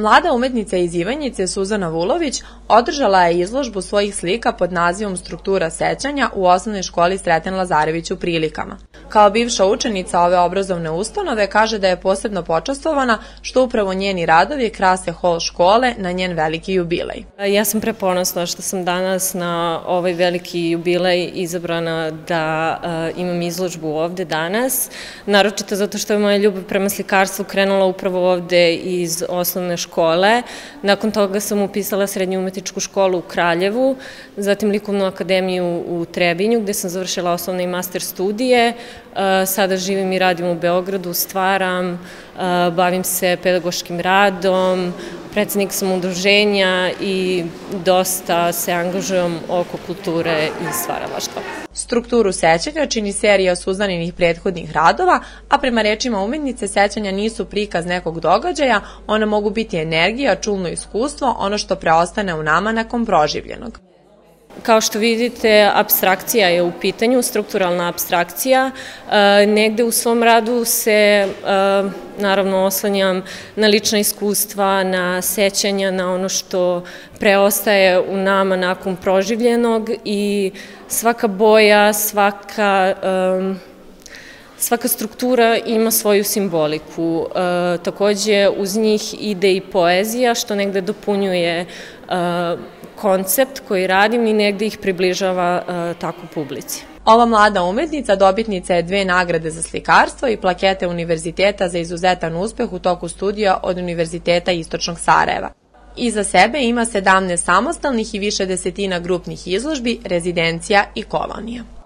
Mlada umetnica iz Ivanjice Suzana Vulović održala je izložbu svojih slika pod nazivom Struktura sećanja u osnovnoj školi Sreten Lazarević u Prilikama. Kao bivša učenica ove obrazovne ustanove kaže da je posebno počastovana što upravo njeni radovi krase hol škole na njen veliki jubilej. Ja sam preponosna što sam danas na ovaj veliki jubilej izabrana da uh, imam izložbu ovde danas, naročito zato što je moja ljubav prema slikarstvu krenula upravo ovde iz osnovne škole. Nakon toga sam upisala srednju umetničku školu u Kraljevu, zatim likovnu akademiju u Trebinju gde sam završila osnovne i master studije. Sada živim i radim u Beogradu, stvaram, bavim se pedagoškim radom, predsednik sam udruženja i dosta se angažujem oko kulture i stvaralaštva. Strukturu sećanja čini serija Suzaninih prethodnih radova, a prema rečima umetnice sećanja nisu prikaz nekog događaja, ona mogu biti energija, čulno iskustvo, ono što preostane u nama nakon proživljenog. Kao što vidite, abstrakcija je u pitanju, strukturalna abstrakcija. E, negde u svom radu se, e, naravno, oslanjam na lična iskustva, na sećanja, na ono što preostaje u nama nakon proživljenog i svaka boja, svaka... E, svaka struktura ima svoju simboliku. E, takođe, uz njih ide i poezija, što negde dopunjuje e, koncept koji radim i negde ih približava uh, takvu publici. Ova mlada umetnica dobitnica je dve nagrade za slikarstvo i plakete Univerziteta za izuzetan uspeh u toku studija od Univerziteta Istočnog Sarajeva. Iza sebe ima 17 samostalnih i više desetina grupnih izložbi, rezidencija i kolonija.